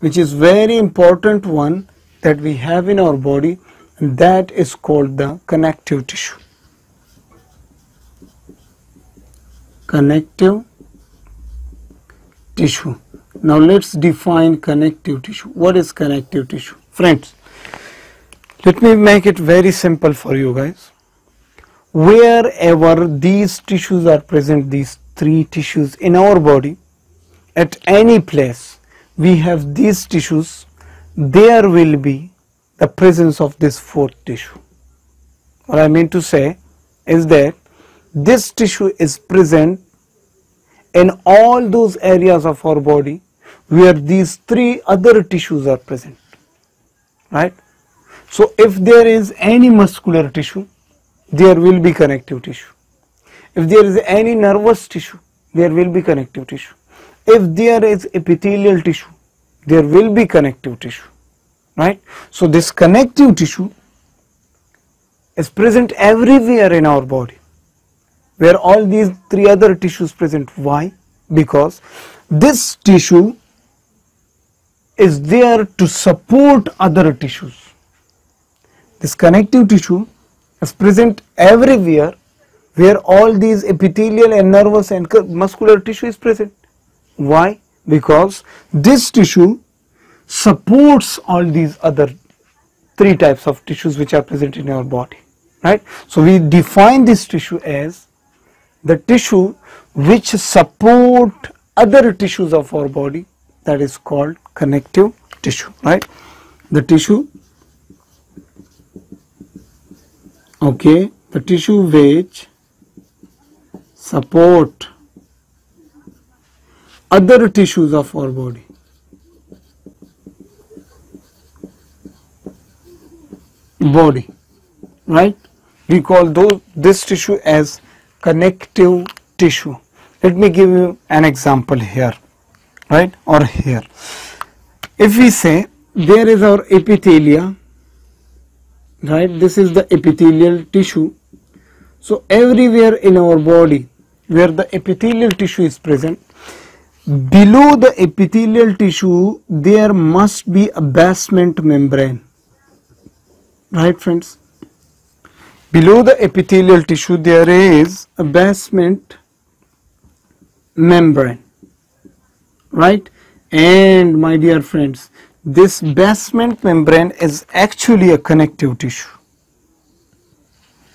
which is very important one that we have in our body and that is called the connective tissue. Connective tissue. Now let's define connective tissue. What is connective tissue? Friends, let me make it very simple for you guys. Wherever these tissues are present, these three tissues in our body, at any place we have these tissues, there will be the presence of this fourth tissue. What I mean to say is that this tissue is present in all those areas of our body where these three other tissues are present right? So if there is any muscular tissue there will be connective tissue. If there is any nervous tissue there will be connective tissue. If there is epithelial tissue there will be connective tissue right so this connective tissue is present everywhere in our body where all these three other tissues present why because this tissue is there to support other tissues. This connective tissue is present everywhere where all these epithelial and nervous and muscular tissue is present. Why? Because this tissue supports all these other three types of tissues which are present in our body. Right? So we define this tissue as the tissue which support other tissues of our body that is called connective tissue right the tissue okay the tissue which support other tissues of our body. Body right? We call those this tissue as connective tissue. Let me give you an example here right? Or here. If we say there is our epithelia right? This is the epithelial tissue. So everywhere in our body where the epithelial tissue is present below the epithelial tissue there must be a basement membrane. Right friends? Below the epithelial tissue there is a basement membrane. Right? And my dear friends this basement membrane is actually a connective tissue.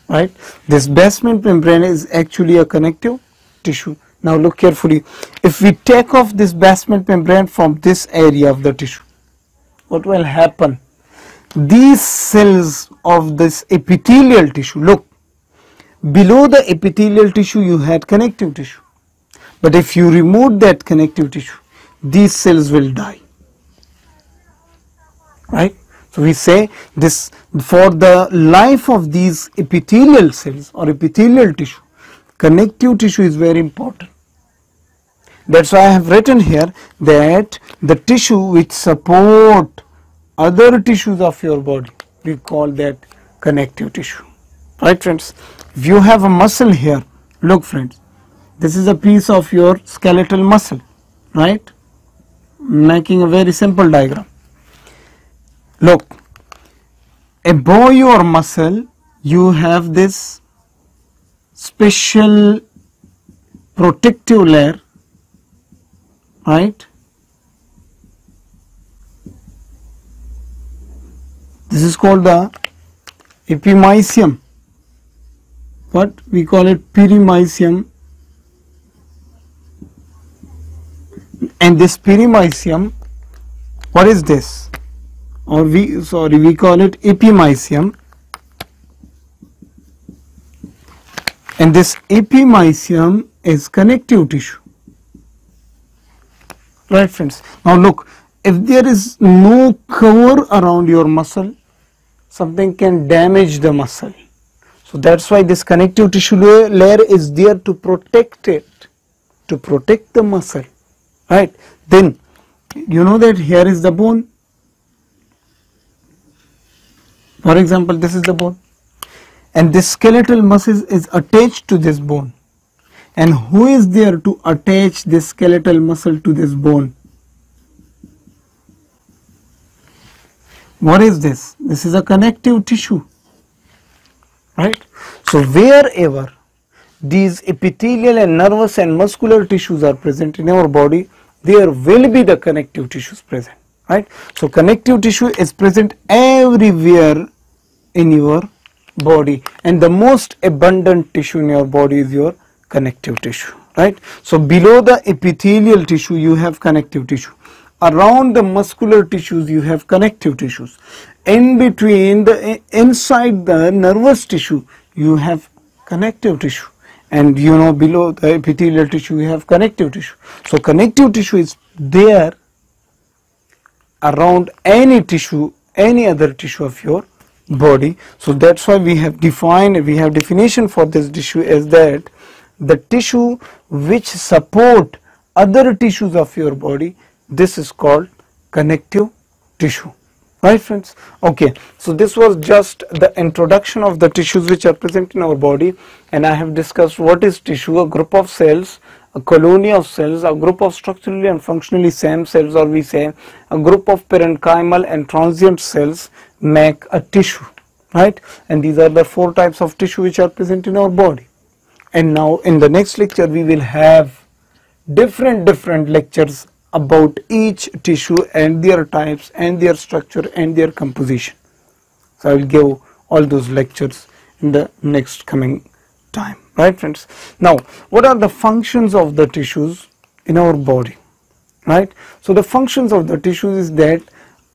Right? This basement membrane is actually a connective tissue now look carefully. If we take off this basement membrane from this area of the tissue what will happen? These cells of this epithelial tissue look below the epithelial tissue you had connective tissue. But if you remove that connective tissue these cells will die. Right? So we say this for the life of these epithelial cells or epithelial tissue connective tissue is very important that's why I have written here that the tissue which support other tissues of your body we call that connective tissue. Right friends? If you have a muscle here look friends this is a piece of your skeletal muscle right? Making a very simple diagram. Look, above your muscle you have this special protective layer, right? This is called the epimysium. What we call it perimysium and this perimysium what is this or we sorry we call it epimysium and this epimysium is connective tissue right friends now look if there is no cover around your muscle something can damage the muscle. So that's why this connective tissue layer is there to protect it to protect the muscle right? Then you know that here is the bone. For example this is the bone. And this skeletal muscle is attached to this bone and who is there to attach this skeletal muscle to this bone? What is this? This is a connective tissue right? So wherever these epithelial and nervous and muscular tissues are present in our body there will be the connective tissues present right? So connective tissue is present everywhere in your body. And the most abundant tissue in your body is your connective tissue right? So below the epithelial tissue you have connective tissue. Around the muscular tissues you have connective tissues. In between the inside the nervous tissue you have connective tissue. And you know below the epithelial tissue you have connective tissue. So connective tissue is there around any tissue any other tissue of your body. So that's why we have defined we have definition for this tissue as that the tissue which support other tissues of your body this is called connective tissue. Right friends? Okay so this was just the introduction of the tissues which are present in our body and I have discussed what is tissue a group of cells a colony of cells a group of structurally and functionally same cells or we say a group of parenchymal and transient cells make a tissue right? And these are the four types of tissue which are present in our body and now in the next lecture we will have different different lectures about each tissue and their types and their structure and their composition. So i will give all those lectures in the next coming time. Right friends? Now what are the functions of the tissues in our body? Right? So the functions of the tissues is that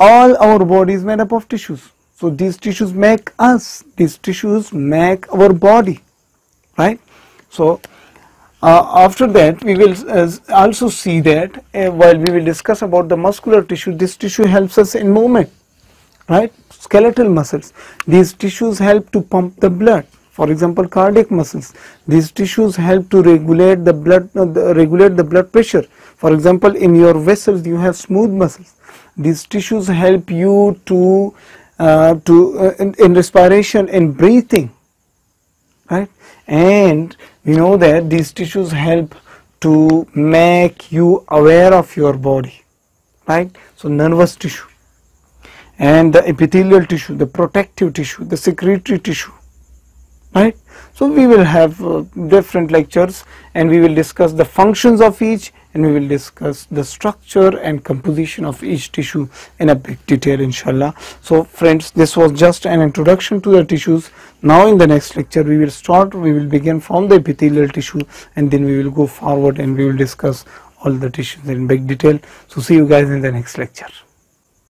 all our body is made up of tissues. So these tissues make us. These tissues make our body. Right so uh, after that we will uh, also see that uh, while we will discuss about the muscular tissue this tissue helps us in movement right? Skeletal muscles. These tissues help to pump the blood. For example cardiac muscles. These tissues help to regulate the blood uh, the, regulate the blood pressure. For example in your vessels you have smooth muscles. These tissues help you to uh, to uh, in, in respiration in breathing and we know that these tissues help to make you aware of your body right? So nervous tissue. And the epithelial tissue the protective tissue the secretory tissue right? So we will have uh, different lectures and we will discuss the functions of each and we will discuss the structure and composition of each tissue in a big detail inshallah. So friends this was just an introduction to the tissues. Now in the next lecture we will start we will begin from the epithelial tissue and then we will go forward and we will discuss all the tissues in big detail. So see you guys in the next lecture